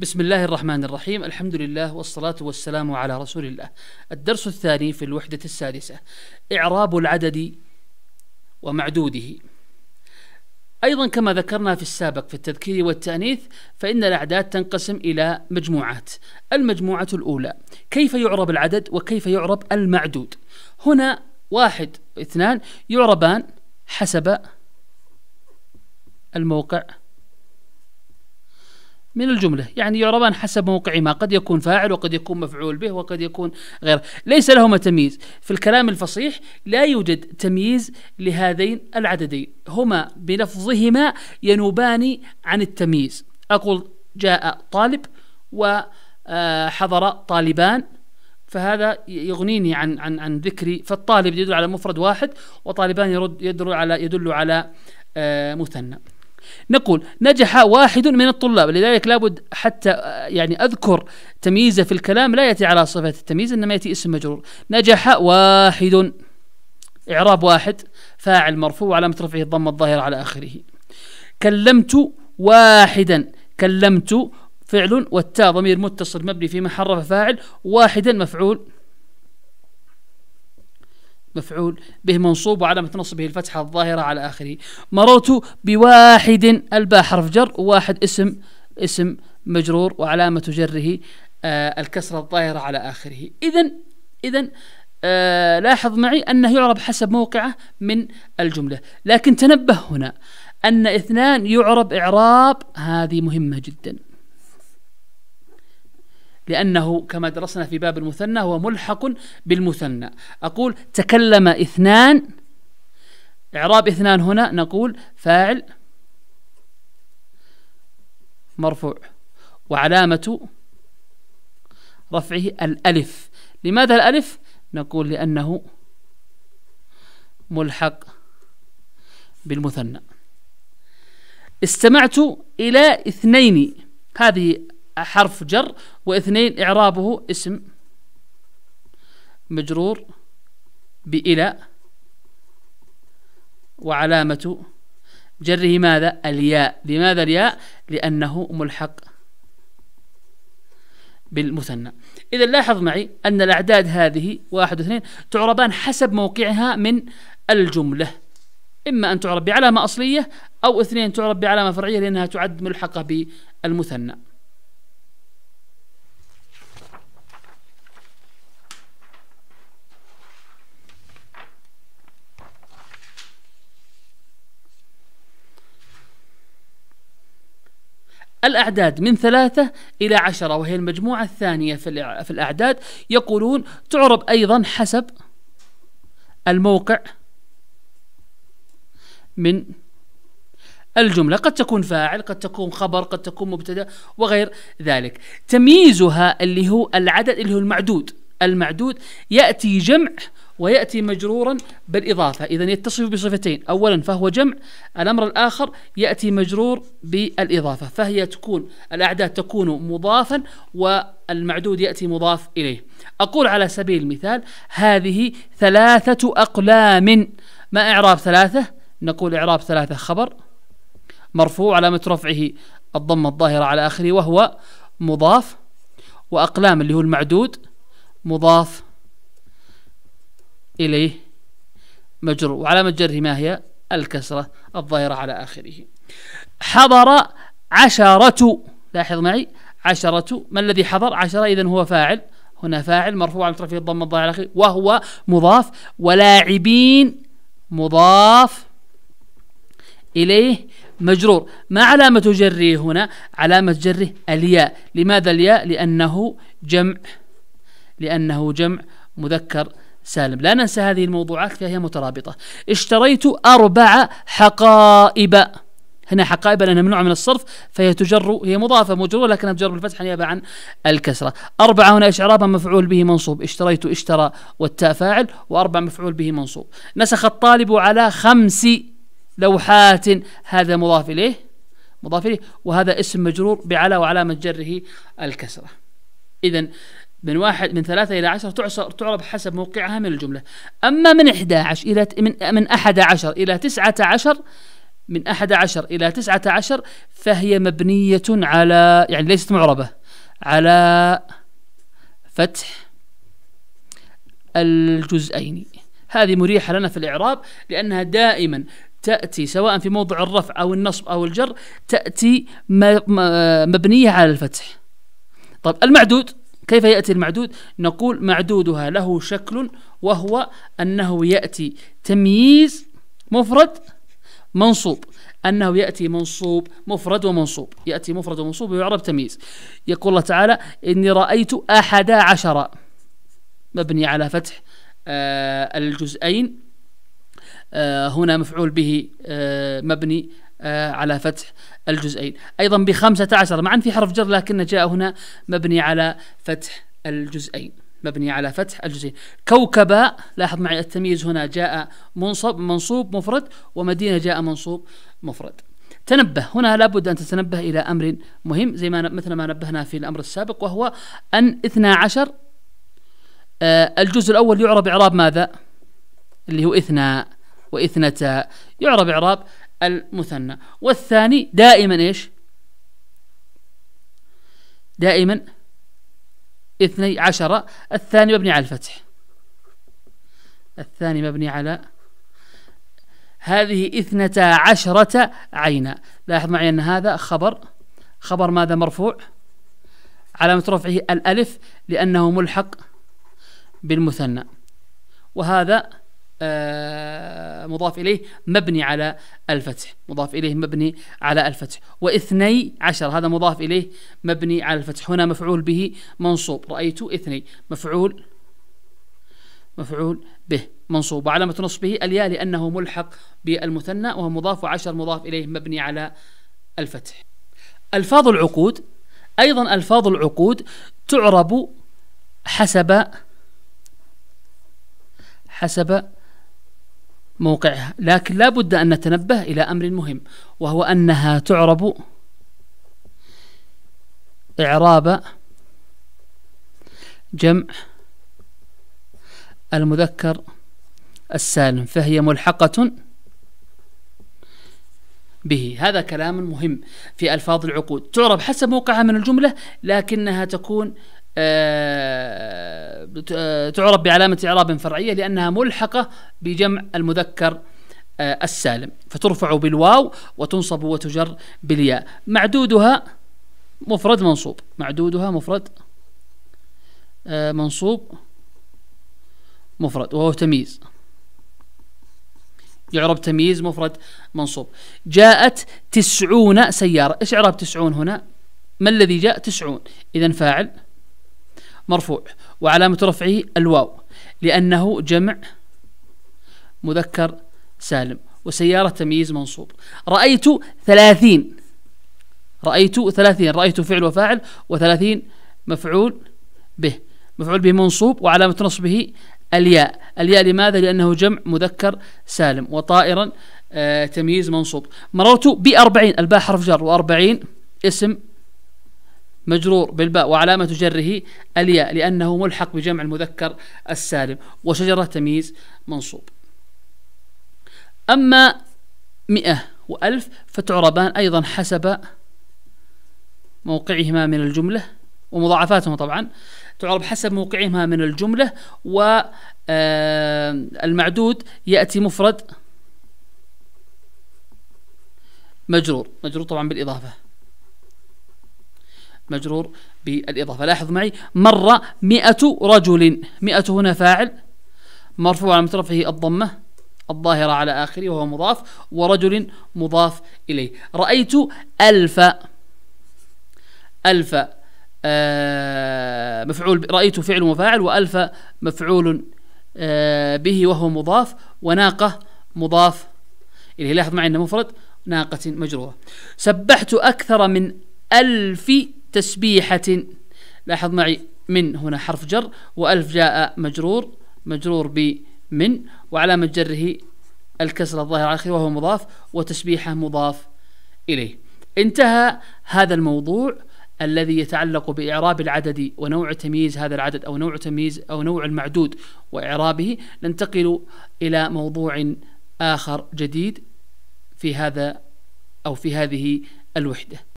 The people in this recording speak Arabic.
بسم الله الرحمن الرحيم. الحمد لله والصلاة والسلام على رسول الله. الدرس الثاني في الوحدة السادسة. إعراب العدد ومعدوده. أيضا كما ذكرنا في السابق في التذكير والتأنيث فإن الأعداد تنقسم إلى مجموعات. المجموعة الأولى كيف يعرب العدد وكيف يعرب المعدود؟ هنا واحد اثنان يعربان حسب الموقع من الجملة. يعني يعربان حسب موقعهما قد يكون فاعل وقد يكون مفعول به وقد يكون غير. ليس لهما تمييز. في الكلام الفصيح لا يوجد تمييز لهذين العددين. هما بلفظهما ينوبان عن التمييز. أقول جاء طالب وحضر طالبان. فهذا يغنيني عن عن عن ذكري. فالطالب يدل على مفرد واحد وطالبان يرد يدل على يدل على آه، مثنى. نقول نجح واحد من الطلاب لذلك لابد حتى يعني أذكر تمييزه في الكلام لا يأتي على صفة التمييز إنما يأتي اسم مجرور. نجح واحد إعراب واحد فاعل مرفوع علامة رفعه الضمة الظاهرة على آخره. كلمت واحدا كلمت فعل والتاء ضمير متصل مبني في محل فاعل واحدا مفعول مفعول به منصوب وعلامة نصبه الفتحة الظاهرة على آخره. مررت بواحد ألباء حرف جر وواحد اسم اسم مجرور وعلامة جره آه الكسرة الظاهرة على آخره. إذا إذا آه لاحظ معي أنه يعرب حسب موقعه من الجملة. لكن تنبه هنا أن اثنان يعرب إعراب هذه مهمة جدا. لأنه كما درسنا في باب المثنى هو ملحق بالمثنى. أقول تكلم اثنان إعراب اثنان هنا نقول فاعل مرفوع وعلامة رفعه الألف. لماذا الألف؟ نقول لأنه ملحق بالمثنى. استمعت إلى اثنين هذه حرف جر واثنين إعرابه اسم مجرور بإلى وعلامة جره ماذا؟ الياء. لماذا الياء؟ لأنه ملحق بالمثنى. إذا لاحظ معي أن الأعداد هذه واحد واثنين تعربان حسب موقعها من الجملة. إما أن تعرب بعلامة أصلية أو اثنين تعرب بعلامة فرعية لأنها تعد ملحقة بالمثنى. الأعداد من ثلاثة إلى عشرة وهي المجموعة الثانية في الأعداد. يقولون تعرب أيضا حسب الموقع من الجملة. قد تكون فاعل قد تكون خبر قد تكون مبتدأ وغير ذلك. تمييزها اللي هو العدد اللي هو المعدود. المعدود يأتي جمع ويأتي مجرورا بالإضافة. إذا يتصف بصفتين. أولا فهو جمع الأمر الآخر يأتي مجرور بالإضافة فهي تكون الأعداد تكون مضافا والمعدود يأتي مضاف إليه. أقول على سبيل المثال هذه ثلاثة أقلام. ما إعراب ثلاثة؟ نقول إعراب ثلاثة خبر مرفوع علامة رفعه. الضمة الظاهرة على آخره وهو مضاف وأقلام اللي هو المعدود مضاف إليه مجرور. وعلامة جره ما هي؟ الكسرة الظاهرة على آخره. حضر عشرة لاحظ معي عشرة. ما الذي حضر؟ عشرة إذن هو فاعل. هنا فاعل مرفوع على فيه الضم الظاهر على آخره. وهو مضاف. ولاعبين مضاف إليه مجرور. ما علامة جره هنا؟ علامة جره الياء. لماذا الياء؟ لأنه جمع لأنه جمع مذكر. سالم. لا ننسى هذه الموضوعات فهي مترابطة. اشتريت أربع حقائب. هنا حقائب لأنها ممنوعة من الصرف فهي تجر هي مضافة مجرورة لكنها تجر بالفتح نيابة عن الكسرة. أربعة هنا إشعارا مفعول به منصوب. اشتريت اشترى والتاء فاعل وأربع مفعول به منصوب. نسخ الطالب على خمس لوحات. هذا مضاف إليه مضاف إليه وهذا اسم مجرور بعلى وعلامة جره الكسرة. إذا من واحد من ثلاثة إلى عشر تعرب حسب موقعها من الجملة. أما من 11 إلى من من أحد عشر إلى تسعة عشر من أحد عشر إلى تسعة عشر فهي مبنية على يعني ليست معربة على فتح الجزئين. هذه مريحة لنا في الإعراب لأنها دائما تأتي سواء في موضع الرفع أو النصب أو الجر تأتي مبنية على الفتح. طيب المعدود كيف يأتي المعدود؟ نقول معدودها له شكل وهو أنه يأتي تمييز مفرد منصوب. أنه يأتي منصوب مفرد ومنصوب. يأتي مفرد ومنصوب ويعرب تمييز. يقول الله تعالى إني رأيت أحد عشر. مبني على فتح آه الجزئين. آه هنا مفعول به آه مبني على فتح الجزئين. أيضا بخمسة عشر معا في حرف جر لكن جاء هنا مبني على فتح الجزئين. مبني على فتح الجزئين. كوكبا لاحظ معي التمييز هنا جاء منصب منصوب مفرد ومدينة جاء منصوب مفرد. تنبه هنا لابد أن تتنبه إلى أمر مهم زي ما مثل ما نبهنا في الأمر السابق وهو أن اثنا عشر آه الجزء الأول يعرب إعراب ماذا؟ اللي هو اثنا واثنتا. يعرب إعراب المثنى. والثاني دائما إيش؟ دائما اثني عشر. الثاني مبني على الفتح. الثاني مبني على هذه اثنتا عشرة عينا. لاحظ معي أن هذا خبر. خبر ماذا مرفوع؟ علامة رفعه الألف لأنه ملحق بالمثنى. وهذا مضاف إليه مبني على الفتح. مضاف إليه مبني على الفتح. واثني عشر هذا مضاف إليه مبني على الفتح. هنا مفعول به منصوب. رأيت اثني. مفعول مفعول به منصوب. وعلامة نصبه الياء لأنه ملحق بالمثنى وهو مضاف. وعشر مضاف إليه مبني على الفتح. ألفاظ العقود أيضا ألفاظ العقود تعرب حسب حسب موقعها. لكن لا بد أن نتنبه إلى أمر مهم وهو أنها تعرب إعراب جمع المذكر السالم فهي ملحقة به. هذا كلام مهم في ألفاظ العقود. تعرب حسب موقعها من الجملة لكنها تكون تعرب بعلامة إعراب فرعية لأنها ملحقة بجمع المذكر آه، السالم. فترفع بالواو وتنصب وتجر بالياء. معدودها مفرد منصوب. معدودها مفرد آه، منصوب مفرد وهو تمييز. يعرب تمييز مفرد منصوب. جاءت تسعون سيارة. إيش إعراب تسعون هنا؟ ما الذي جاء تسعون؟ إذا فاعل مرفوع وعلامة رفعه الواو لأنه جمع مذكر سالم وسيارة تمييز منصوب. رأيت ثلاثين رأيت ثلاثين رأيت فعل وفاعل وثلاثين مفعول به مفعول به منصوب وعلامة نصبه الياء. الياء لماذا؟ لأنه جمع مذكر سالم وطائرا آه تمييز منصوب. مررت بأربعين الباء حرف جر وأربعين اسم مجرور بالباء وعلامة جره الياء لأنه ملحق بجمع المذكر السالم وشجرة تمييز منصوب. أما مئة وألف فتعربان أيضا حسب موقعهما من الجملة ومضاعفاتهما طبعا تعرب حسب موقعهما من الجملة والمعدود آه، يأتي مفرد مجرور مجرور طبعا بالإضافة. مجرور بالإضافة. لاحظ معي مر مئة رجل. مئة هنا فاعل. مرفوع على رفعه الضمة الظاهرة على آخره وهو مضاف ورجل مضاف إليه. رأيت ألف ألف آه مفعول رأيت فعل مفاعل وألف مفعول آه به وهو مضاف وناقة مضاف إليه. لاحظ معي أنه مفرد ناقة مجرورة. سبحت أكثر من ألف تسبيحة. لاحظ معي من هنا حرف جر وألف جاء مجرور مجرور بمن وعلامة جره الكسر الظاهر على آخره وهو مضاف وتسبيحة مضاف إليه. انتهى هذا الموضوع الذي يتعلق بإعراب العدد ونوع تمييز هذا العدد أو نوع تمييز أو نوع المعدود وإعرابه. ننتقل إلى موضوع آخر جديد في هذا أو في هذه الوحدة.